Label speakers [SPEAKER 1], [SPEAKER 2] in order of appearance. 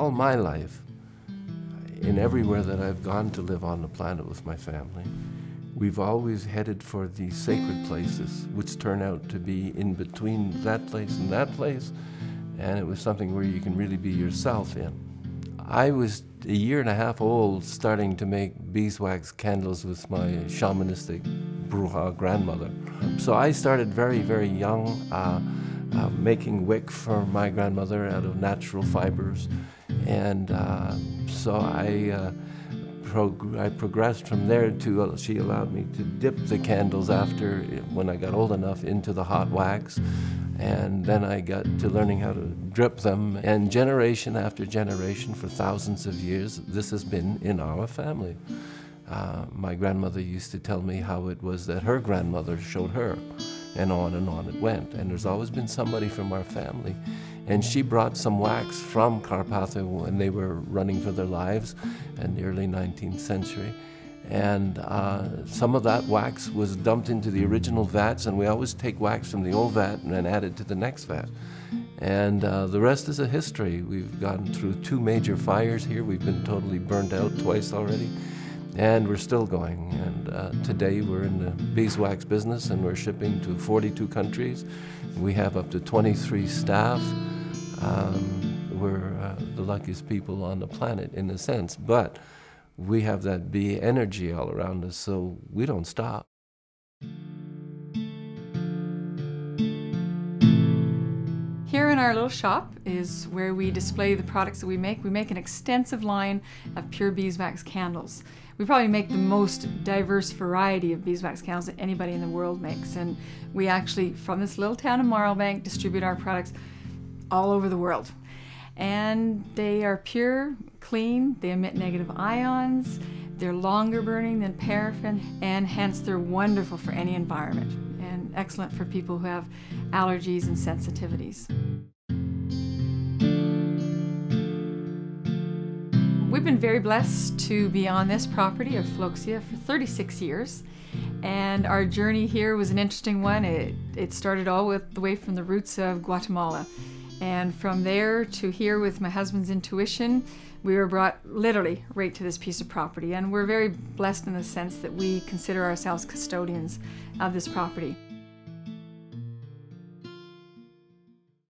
[SPEAKER 1] all my life, in everywhere that I've gone to live on the planet with my family, we've always headed for the sacred places, which turn out to be in between that place and that place, and it was something where you can really be yourself in. I was a year and a half old starting to make beeswax candles with my shamanistic Bruja grandmother. So I started very, very young. Uh, uh, making wick for my grandmother out of natural fibers. And uh, so I, uh, prog I progressed from there to, uh, she allowed me to dip the candles after, when I got old enough, into the hot wax. And then I got to learning how to drip them. And generation after generation, for thousands of years, this has been in our family. Uh, my grandmother used to tell me how it was that her grandmother showed her and on and on it went. And there's always been somebody from our family. And she brought some wax from Carpatho when they were running for their lives in the early 19th century. And uh, some of that wax was dumped into the original vats, and we always take wax from the old vat and then add it to the next vat. And uh, the rest is a history. We've gone through two major fires here. We've been totally burned out twice already and we're still going. And uh, today we're in the beeswax business and we're shipping to 42 countries. We have up to 23 staff. Um, we're uh, the luckiest people on the planet in a sense, but we have that bee energy all around us, so we don't stop.
[SPEAKER 2] Our little shop is where we display the products that we make. We make an extensive line of pure beeswax candles. We probably make the most diverse variety of beeswax candles that anybody in the world makes. And we actually, from this little town of Marlbank, distribute our products all over the world. And they are pure, clean, they emit negative ions, they're longer burning than paraffin, and hence they're wonderful for any environment and excellent for people who have allergies and sensitivities. We've been very blessed to be on this property of Philoxia for 36 years. And our journey here was an interesting one. It, it started all with the way from the roots of Guatemala. And from there to here with my husband's intuition, we were brought literally right to this piece of property. And we're very blessed in the sense that we consider ourselves custodians of this property.